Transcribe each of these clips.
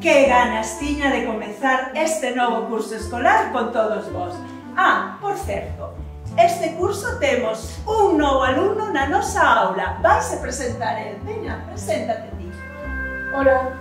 Que ganas tiña de comezar este novo curso escolar con todos vos. Ah, por certo, este curso temos un novo alumno na nosa aula. Vais a presentar el. Veña, preséntate ti. Ola,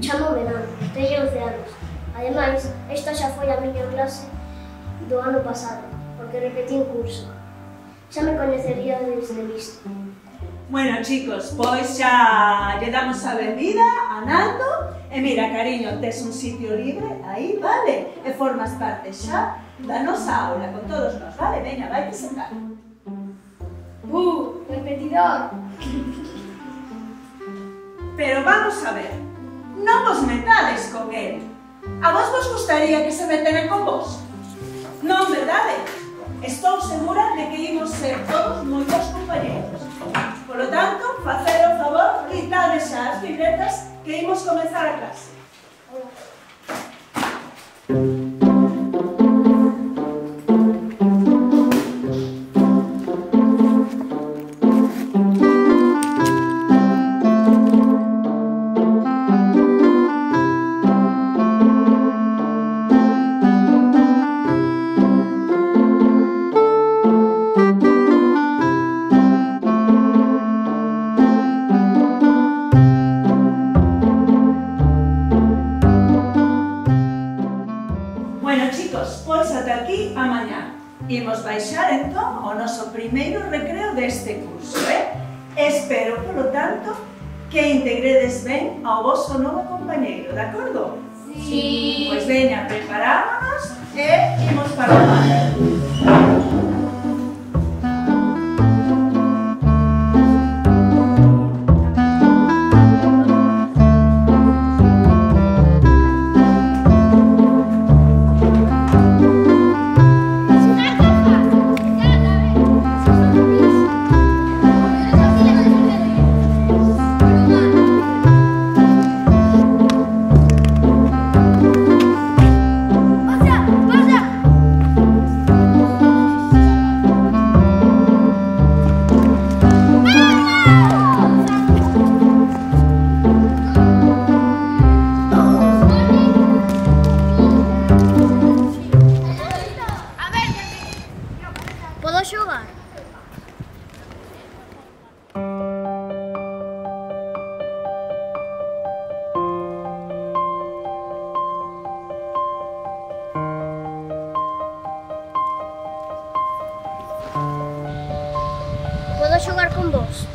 chamo Benano, teño 11 anos. Ademais, esta xa foi a miña clase do ano pasado, porque repetín curso. Xa me coñecería desde visto. Bueno, chicos, pois xa lle damos a benvida a Nando E mira, cariño, tes un sitio libre, aí, vale, e formas parte xa da nosa aula con todos nós, vale? Veña, vai sentar. Uh, repetidor! Pero vamos a ver, non vos metades con él. A vos vos gustaría que se metera con vos? Non, verdade? Estou segura de que imos ser todos moi bons compañeros. Por lo tanto, facer Traen xa as libretas que imos comenzar a clase. Hola. Imos baixar, entón, o noso primeiro recreo deste curso, eh? Espero, polo tanto, que integredes ben ao vosso novo compañeiro, de acordo? Sí. Pois veña, preparámonos e imos para o falar convosco.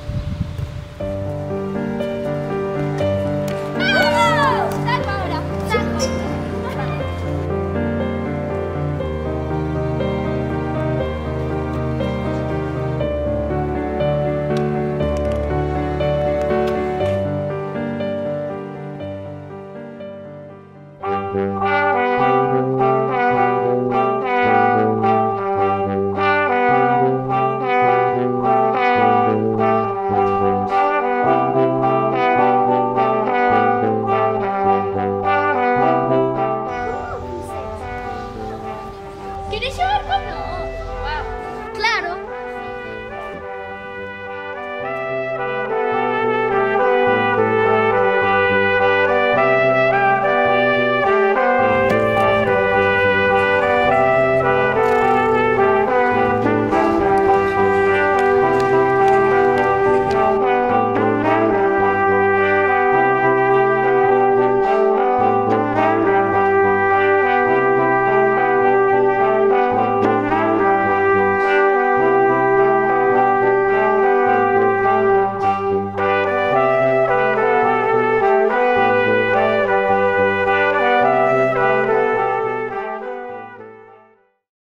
Claro.